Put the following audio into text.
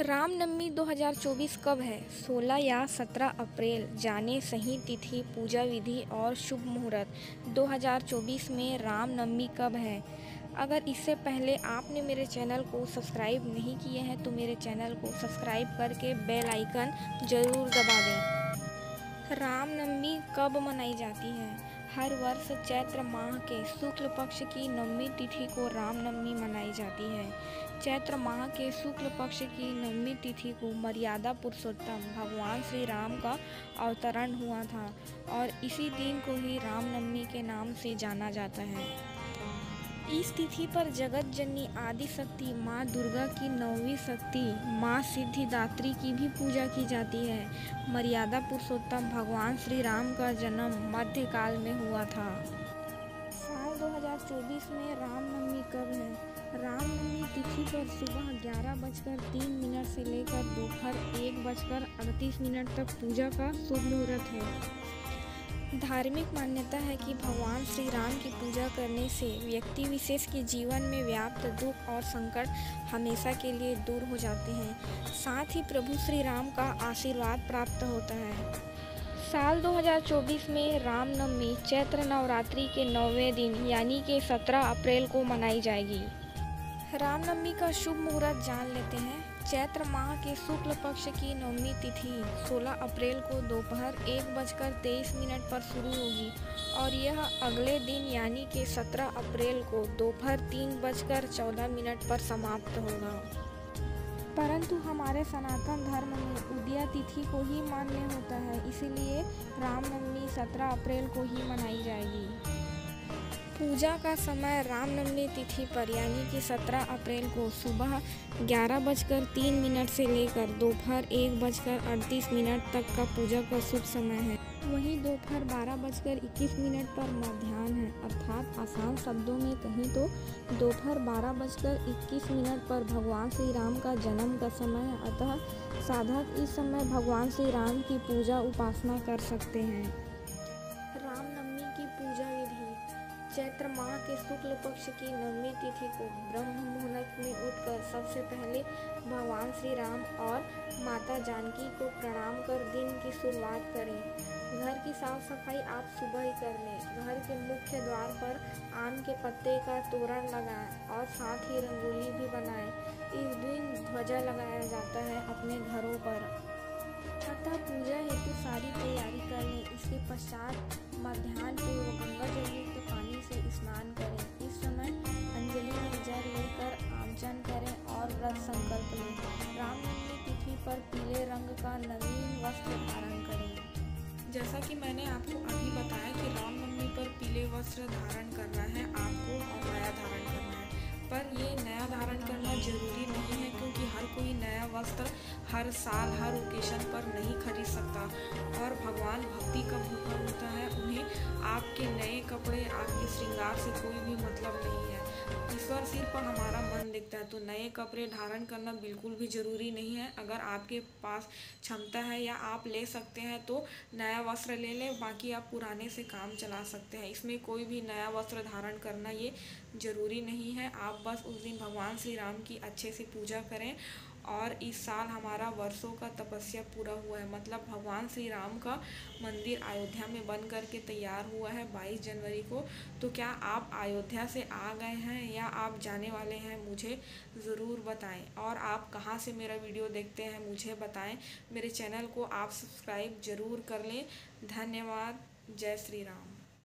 रामनवमी 2024 कब है? 16 या 17 अप्रैल। जाने सही तिथि, पूजा विधि और शुभ मुहूर्त। 2024 में रामनवमी कब है? अगर इससे पहले आपने मेरे चैनल को सब्सक्राइब नहीं किए हैं तो मेरे चैनल को सब्सक्राइब करके बेल आइकन ज़रूर दबा दें। रामनवमी कब मनाई जाती है? हर वर्ष चैत्र माह के शुक्ल पक्ष की नवमी तिथि को रामनवमी मनाई जाती है। चैत्र माह के शुक्ल पक्ष की नवमी तिथि को मर्यादा पुरुषोत्तम भगवान श्री राम का अवतरण हुआ था और इसी दिन को ही रामनवमी के नाम से जाना जाता है। इस तिथि पर जगत जननी आदि शक्ति माँ दुर्गा की नौवीं शक्ति, माँ सिद्धिदात्री की भी पूजा की जाती है। मर्यादा पुरुषोत्तम भगवान श्री राम का जन्म मध्यकाल में हुआ था। साल 2024 में रामनवमी कब है? रामनवमी तिथि पर सुबह ग्यारह बजकर तीन मिनट से लेकर दोपहर एक बजकर अड़तीस मिनट तक पूजा का शुभ मुहूर्त है। धार्मिक मान्यता है कि भगवान श्री राम की पूजा करने से व्यक्ति विशेष के जीवन में व्याप्त दुख और संकट हमेशा के लिए दूर हो जाते हैं। साथ ही प्रभु श्री राम का आशीर्वाद प्राप्त होता है। साल 2024 में रामनवमी चैत्र नवरात्रि के नौवें दिन यानी कि 17 अप्रैल को मनाई जाएगी। रामनवमी का शुभ मुहूर्त जान लेते हैं। चैत्र माह के शुक्ल पक्ष की नवमी तिथि 16 अप्रैल को दोपहर एक बजकर तेईस मिनट पर शुरू होगी और यह अगले दिन यानी कि 17 अप्रैल को दोपहर तीन बजकर चौदह मिनट पर समाप्त होगा। परंतु हमारे सनातन धर्म में उदया तिथि को ही मान्य होता है, इसीलिए रामनवमी 17 अप्रैल को ही मनाई जाएगी। पूजा का समय रामनवमी तिथि पर, यानी कि 17 अप्रैल को सुबह ग्यारह बजकर तीन मिनट से लेकर दोपहर एक बजकर अड़तीस मिनट तक का पूजा का शुभ समय है। वहीं दोपहर बारह बजकर इक्कीस मिनट पर मध्यान्ह है, अर्थात आसान शब्दों में कहीं तो दोपहर बारह बजकर इक्कीस मिनट पर भगवान श्री राम का जन्म का समय है। अतः साधक इस समय भगवान श्री राम की पूजा उपासना कर सकते हैं। चैत्र माह के शुक्ल पक्ष की नवमी तिथि को ब्रह्म मुहूर्त में उठकर सबसे पहले भगवान श्री राम और माता जानकी को प्रणाम कर दिन की शुरुआत करें। घर की साफ़ सफ़ाई आप सुबह ही कर लें। घर के मुख्य द्वार पर आम के पत्ते का तोरण लगाएँ और साथ ही रंगोली भी बनाएँ। इस दिन ध्वजा लगाया जाता है अपने घरों पर। अतः पूजा हेतु सारी तैयारी कर लें। इसके पश्चात मध्यान्ह पूर्व गंगा जल युक्त पानी से स्नान करें। इस समय अंजलि में जल लेकर आमचन करें और व्रत संकल्प लें। रामनवमी तिथि पर पीले रंग का नवीन वस्त्र धारण करें। जैसा कि मैंने आपको अभी बताया कि रामनवमी पर पीले वस्त्र धारण करना है, आपको और नया धारण करना है। पर ये नया धारण करना ज़रूरी नहीं है, क्योंकि हर कोई नया वस्त्र हर साल, हर ओकेशन पर नहीं खरीद सकता। और भगवान भक्ति का भूखा होता है। ईश्वर सिर पर हमारा मन दिखता है तो नए कपड़े धारण करना बिल्कुल भी ज़रूरी नहीं है। अगर आपके पास क्षमता है या आप ले सकते हैं तो नया वस्त्र ले लें, बाकी आप पुराने से काम चला सकते हैं। इसमें कोई भी नया वस्त्र धारण करना ये ज़रूरी नहीं है। आप बस उस दिन भगवान श्री राम की अच्छे से पूजा करें और इस साल हमारा वर्षों का तपस्या पूरा हुआ है। मतलब भगवान श्री राम का मंदिर अयोध्या में बन करके तैयार हुआ है 22 जनवरी को। तो क्या आप अयोध्या से आ गए हैं या आप जाने वाले हैं, मुझे ज़रूर बताएँ। और आप कहाँ से मेरा वीडियो देखते हैं, मुझे बताएँ। मेरे चैनल को आप सब्सक्राइब ज़रूर कर लें। धन्यवाद। जय श्री राम।